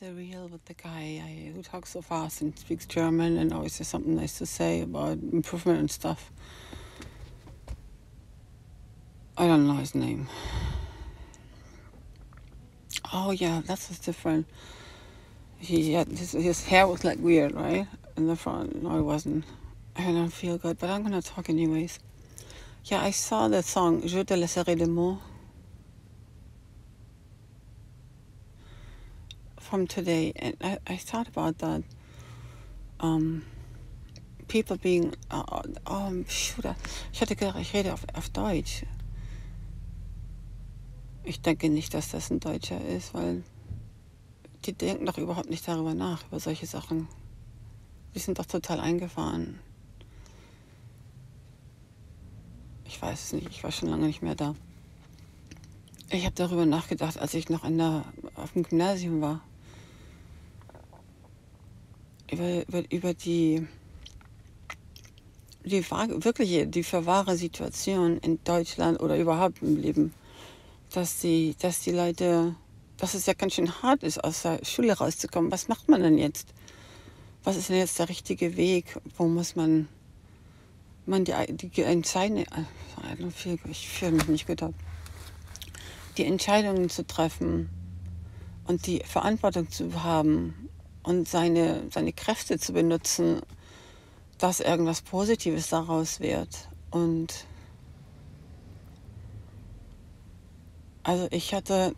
the real with the guy I, who talks so fast and speaks German and always has something nice to say about improvement and stuff. I don't know his name. Oh yeah, that's what's different. He had his, his hair was like weird, right? In the front. No, it wasn't. I don't feel good, but I'm gonna talk anyways. Yeah, I saw the song Je te laisserai des mots from today, and I, I thought about that. Um, people being, uh, oh, shoot, ich hatte gedacht, ich rede auf, auf Deutsch. Ich denke nicht, dass das ein Deutscher ist, weil die denken doch überhaupt nicht darüber nach, über solche Sachen. Die sind doch total eingefahren. Ich weiß es nicht, ich war schon lange nicht mehr da. Ich habe darüber nachgedacht, als ich noch in der, auf dem Gymnasium war. Über, über, über die, die wirkliche, die für wahre Situation in Deutschland oder überhaupt im Leben dass die, dass die Leute, dass es ja ganz schön hart ist, aus der Schule rauszukommen. Was macht man denn jetzt? Was ist denn jetzt der richtige Weg? Wo muss man, man die, die Entscheidungen, ich fühle mich nicht gut ab, die Entscheidungen zu treffen und die Verantwortung zu haben und seine, seine Kräfte zu benutzen, dass irgendwas Positives daraus wird. Und Also ich hatte,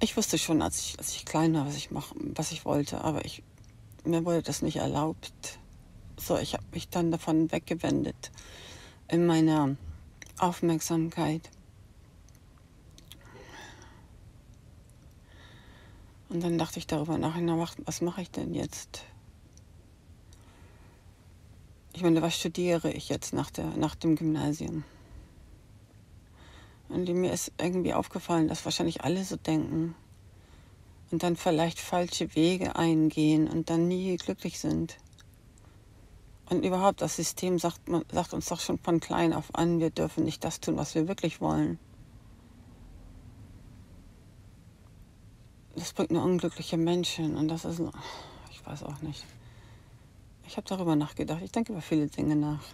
ich wusste schon, als ich, als ich klein war, was ich machen, was ich wollte, aber ich, mir wurde das nicht erlaubt. So, ich habe mich dann davon weggewendet in meiner Aufmerksamkeit. Und dann dachte ich darüber nach, na, was mache ich denn jetzt? Ich meine, was studiere ich jetzt nach, der, nach dem Gymnasium? Und mir ist irgendwie aufgefallen, dass wahrscheinlich alle so denken und dann vielleicht falsche Wege eingehen und dann nie glücklich sind. Und überhaupt, das System sagt, sagt uns doch schon von klein auf an, wir dürfen nicht das tun, was wir wirklich wollen. Das bringt nur unglückliche Menschen und das ist, ich weiß auch nicht. Ich habe darüber nachgedacht. Ich denke über viele Dinge nach.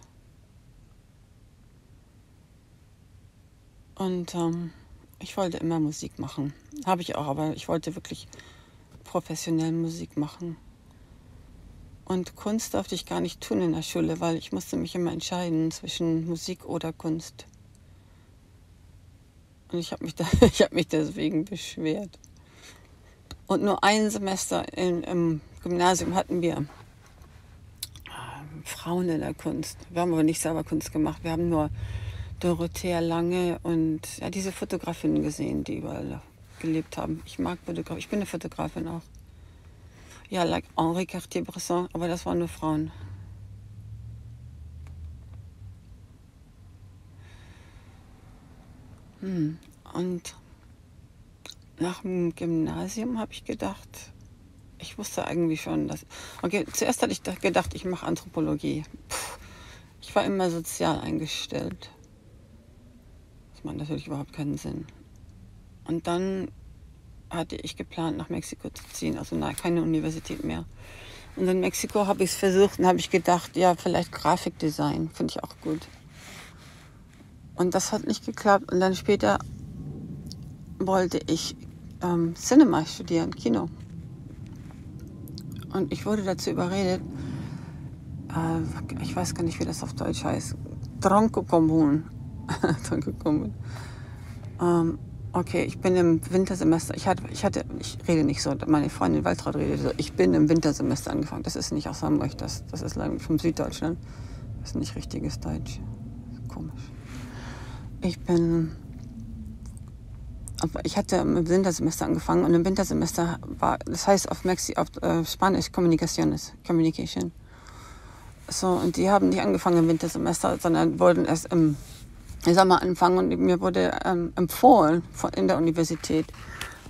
Und ähm, ich wollte immer Musik machen. Habe ich auch, aber ich wollte wirklich professionell Musik machen. Und Kunst durfte ich gar nicht tun in der Schule, weil ich musste mich immer entscheiden zwischen Musik oder Kunst. Und ich habe mich, hab mich deswegen beschwert. Und nur ein Semester in, im Gymnasium hatten wir äh, Frauen in der Kunst. Wir haben aber nicht selber Kunst gemacht. Wir haben nur Dorothea Lange und ja, diese Fotografinnen gesehen, die überall gelebt haben. Ich mag Fotografie, ich bin eine Fotografin auch. Ja, like Henri Cartier-Bresson, aber das waren nur Frauen. Hm. Und nach dem Gymnasium habe ich gedacht, ich wusste eigentlich schon, dass. Okay, zuerst hatte ich gedacht, ich mache Anthropologie. Puh, ich war immer sozial eingestellt macht natürlich überhaupt keinen Sinn. Und dann hatte ich geplant, nach Mexiko zu ziehen, also nein, keine Universität mehr. Und in Mexiko habe ich es versucht und habe ich gedacht, ja, vielleicht Grafikdesign, finde ich auch gut. Und das hat nicht geklappt. Und dann später wollte ich ähm, Cinema studieren, Kino. Und ich wurde dazu überredet, äh, ich weiß gar nicht, wie das auf Deutsch heißt, Tronco dann gekommen bin. Ähm, okay, ich bin im Wintersemester. Ich hatte, ich hatte, ich rede nicht so, meine Freundin Waltraud redet so. Ich bin im Wintersemester angefangen. Das ist nicht aus Hamburg, das, das ist vom Süddeutschland. Das ist nicht richtiges Deutsch. Komisch. Ich bin. Ich hatte im Wintersemester angefangen und im Wintersemester war, das heißt auf, Mexi, auf äh, Spanisch Communicaciones, Communication. So, und die haben nicht angefangen im Wintersemester, sondern wurden erst im mal, anfangen und mir wurde ähm, empfohlen von, in der Universität,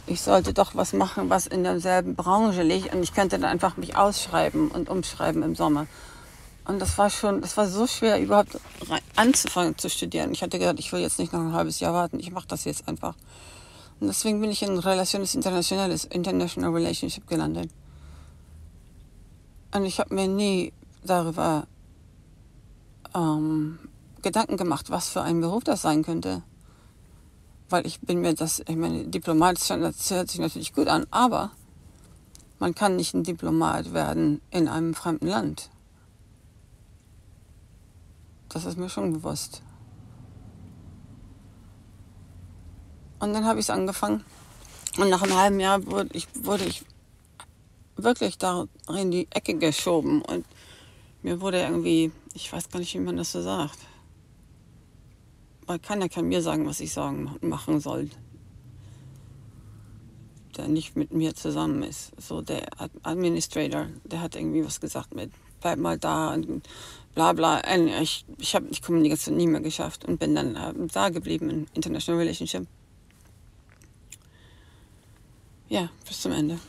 ich sollte doch was machen, was in derselben Branche liegt und ich könnte dann einfach mich ausschreiben und umschreiben im Sommer. Und das war schon, das war so schwer, überhaupt anzufangen zu studieren. Ich hatte gedacht, ich will jetzt nicht noch ein halbes Jahr warten, ich mache das jetzt einfach. Und deswegen bin ich in Relaciones Internationales, International Relationship gelandet. Und ich habe mir nie darüber ähm, Gedanken gemacht, was für ein Beruf das sein könnte. Weil ich bin mir das, ich meine, Diplomat das hört sich natürlich gut an, aber man kann nicht ein Diplomat werden in einem fremden Land. Das ist mir schon bewusst. Und dann habe ich es angefangen. Und nach einem halben Jahr wurde ich, wurde ich wirklich da in die Ecke geschoben. Und mir wurde irgendwie, ich weiß gar nicht, wie man das so sagt. Weil keiner kann mir sagen, was ich sagen machen soll. Der nicht mit mir zusammen ist. So der Administrator, der hat irgendwie was gesagt mit, bleib mal da und bla bla. Ich, ich habe die Kommunikation nie mehr geschafft und bin dann äh, da geblieben in International Relationship. Ja, bis zum Ende.